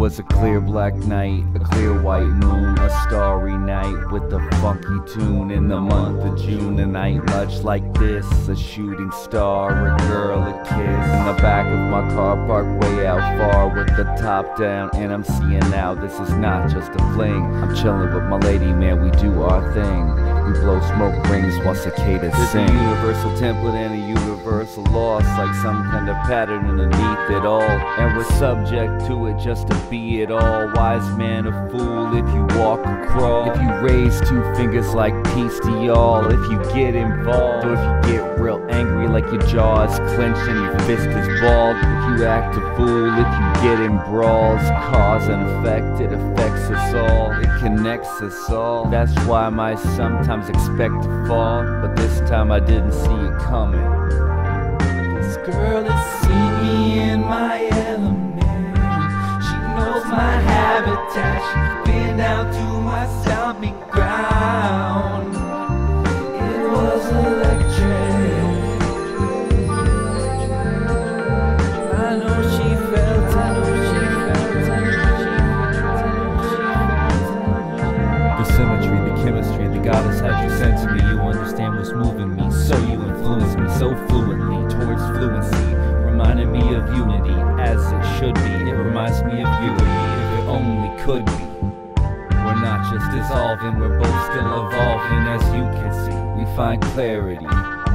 was a clear black night, a clear white moon, a starry night with a funky tune in the month of June. A night much like this, a shooting star, a girl, a kiss in the back of my car, parked way out far with the top down. And I'm seeing now this is not just a fling. I'm chilling with my lady, man, we do our thing. We blow smoke rings while cicadas There's sing. a universal template and a universal loss, like some kind of pattern underneath it all. And we're subject to it just to be it all. Wise man, a fool if you walk or crawl. If you raise two fingers like peace to y'all, if you get involved, or if you get real angry like your jaw is clenched and your fist is balled, If you act a fool, if you get in brawls, cause and effect, it affects us all. It connects us all. That's why my might sometimes expect to fall, but this time I didn't see it coming. This girl has seen me in my element. She knows my habitat. She's been down to my stomping understand what's moving me, so you influence me so fluently towards fluency, reminding me of unity as it should be. It reminds me of you and me, if it only could be. We're not just dissolving, we're both still evolving, as you can see. We find clarity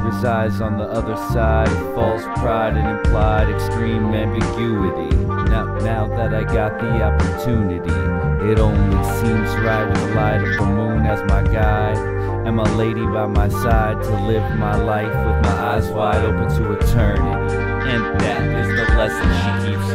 resides on the other side of false pride and implied extreme ambiguity. Now, now that I got the opportunity, it only seems right with the light of the moon as my guide. And my lady by my side to live my life with my eyes wide open to eternity. And that is the lesson she keeps.